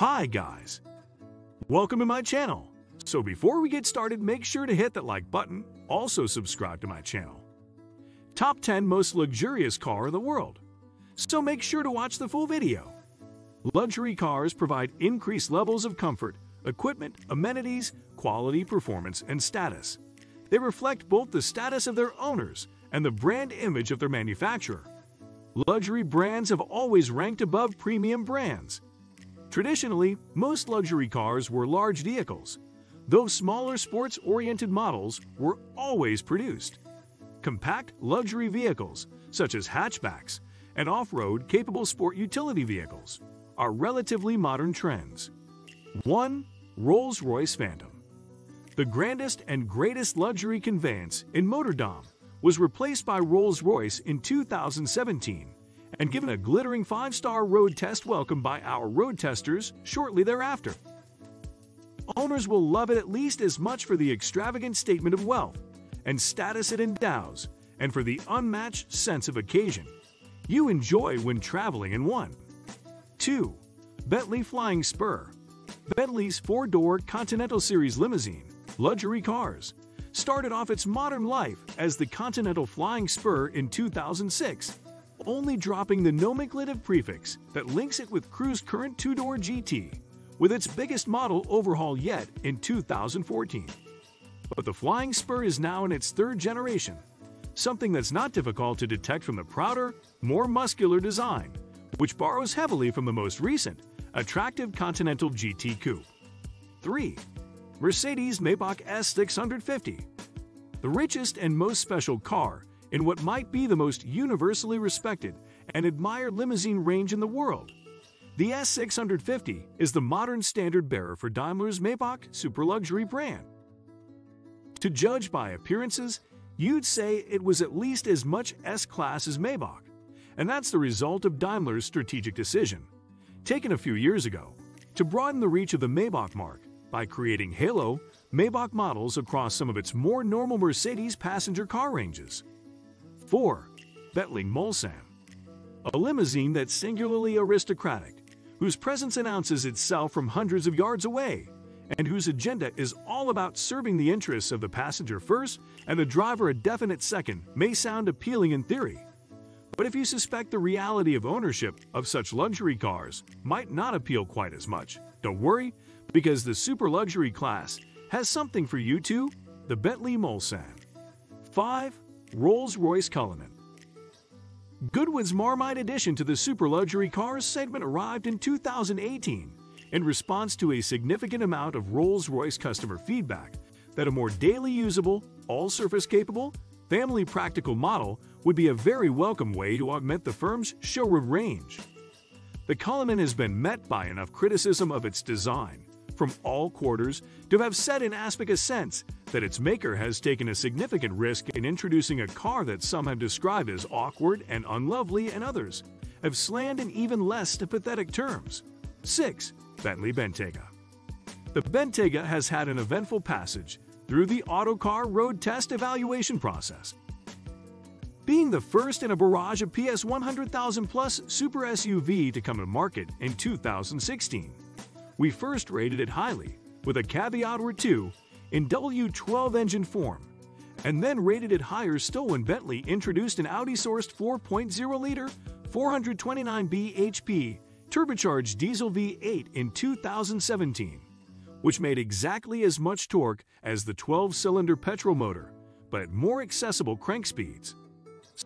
Hi guys! Welcome to my channel. So before we get started, make sure to hit that like button, also subscribe to my channel. Top 10 most luxurious car in the world. So make sure to watch the full video. Luxury cars provide increased levels of comfort, equipment, amenities, quality, performance, and status. They reflect both the status of their owners and the brand image of their manufacturer. Luxury brands have always ranked above premium brands. Traditionally, most luxury cars were large vehicles, though smaller sports-oriented models were always produced. Compact luxury vehicles, such as hatchbacks and off-road capable sport utility vehicles, are relatively modern trends. 1. Rolls-Royce Phantom The grandest and greatest luxury conveyance in motordom was replaced by Rolls-Royce in 2017 and given a glittering five-star road test welcome by our road testers shortly thereafter. Owners will love it at least as much for the extravagant statement of wealth and status it endows and for the unmatched sense of occasion you enjoy when traveling in one. 2. Bentley Flying Spur Bentley's four-door Continental Series limousine, luxury cars, started off its modern life as the Continental Flying Spur in 2006, only dropping the nomenclative prefix that links it with Crewe's current two-door GT, with its biggest model overhaul yet in 2014. But the Flying Spur is now in its third generation, something that's not difficult to detect from the prouder, more muscular design, which borrows heavily from the most recent, attractive Continental GT Coupe. 3. Mercedes-Maybach S650 The richest and most special car in what might be the most universally respected and admired limousine range in the world. The S650 is the modern standard bearer for Daimler's Maybach superluxury brand. To judge by appearances, you'd say it was at least as much S-Class as Maybach, and that's the result of Daimler's strategic decision, taken a few years ago, to broaden the reach of the Maybach marque by creating Halo Maybach models across some of its more normal Mercedes passenger car ranges. 4. Bentley Mulsanne A limousine that's singularly aristocratic, whose presence announces itself from hundreds of yards away, and whose agenda is all about serving the interests of the passenger first and the driver a definite second may sound appealing in theory. But if you suspect the reality of ownership of such luxury cars might not appeal quite as much, don't worry, because the super luxury class has something for you too, the Bentley Mulsanne. 5. Rolls-Royce Cullinan Goodwood's Marmite addition to the super luxury cars segment arrived in 2018 in response to a significant amount of Rolls-Royce customer feedback that a more daily usable, all-surface capable, family practical model would be a very welcome way to augment the firm's showroom range. The Cullinan has been met by enough criticism of its design from all quarters to have said in aspect a sense that its maker has taken a significant risk in introducing a car that some have described as awkward and unlovely and others have slammed in even less pathetic terms. 6. Bentley Bentayga The Bentayga has had an eventful passage through the Autocar road test evaluation process. Being the first in a barrage of PS 100,000 plus super SUV to come to market in 2016, we first rated it highly, with a caveat or two, in W12 engine form, and then rated it higher still when Bentley introduced an Audi-sourced 4.0-liter, 429 bhp turbocharged diesel V8 in 2017, which made exactly as much torque as the 12-cylinder petrol motor, but at more accessible crank speeds.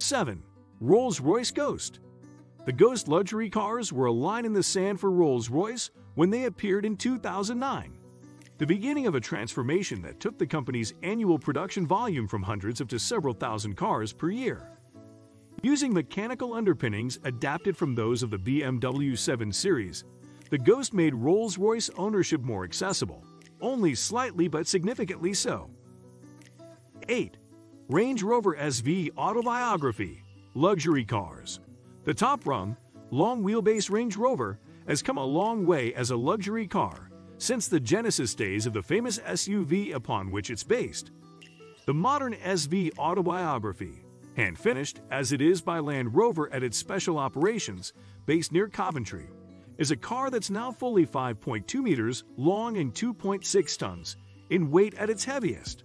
7. Rolls-Royce Ghost The Ghost luxury cars were a line in the sand for Rolls-Royce when they appeared in 2009, the beginning of a transformation that took the company's annual production volume from hundreds of to several thousand cars per year. Using mechanical underpinnings adapted from those of the BMW 7 Series, the Ghost made Rolls-Royce ownership more accessible, only slightly but significantly so. 8. Range Rover SV Autobiography Luxury Cars The top rung, long wheelbase Range Rover has come a long way as a luxury car since the genesis days of the famous SUV upon which it's based. The modern SV autobiography, hand-finished as it is by Land Rover at its special operations based near Coventry, is a car that's now fully 5.2 meters long and 2.6 tons in weight at its heaviest.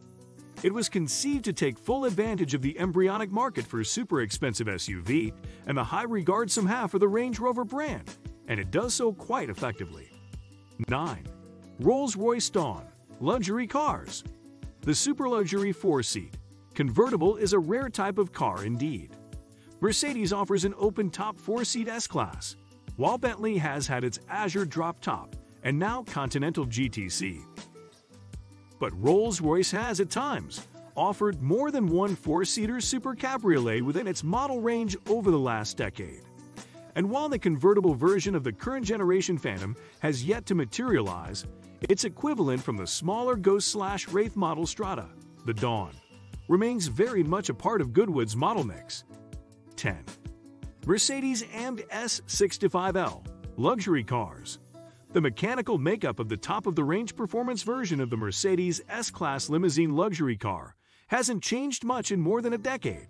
It was conceived to take full advantage of the embryonic market for super expensive SUV and the high regard some have for the Range Rover brand, and it does so quite effectively. 9. Rolls-Royce Dawn Luxury Cars The super luxury four-seat convertible is a rare type of car indeed. Mercedes offers an open-top four-seat S-Class, while Bentley has had its Azure drop top and now Continental GTC. But Rolls-Royce has, at times, offered more than one four-seater super cabriolet within its model range over the last decade. And while the convertible version of the current generation Phantom has yet to materialize, its equivalent from the smaller Ghost slash Wraith model Strata, the Dawn, remains very much a part of Goodwood's model mix. 10. Mercedes AMG S65L Luxury Cars The mechanical makeup of the top-of-the-range performance version of the Mercedes S-Class limousine luxury car hasn't changed much in more than a decade.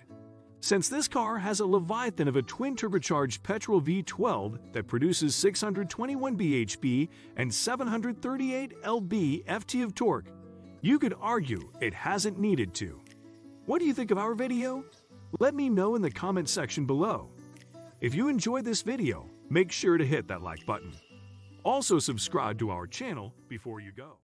Since this car has a Leviathan of a twin-turbocharged petrol V12 that produces 621 bhp and 738 lb ft of torque, you could argue it hasn't needed to. What do you think of our video? Let me know in the comment section below. If you enjoyed this video, make sure to hit that like button. Also subscribe to our channel before you go.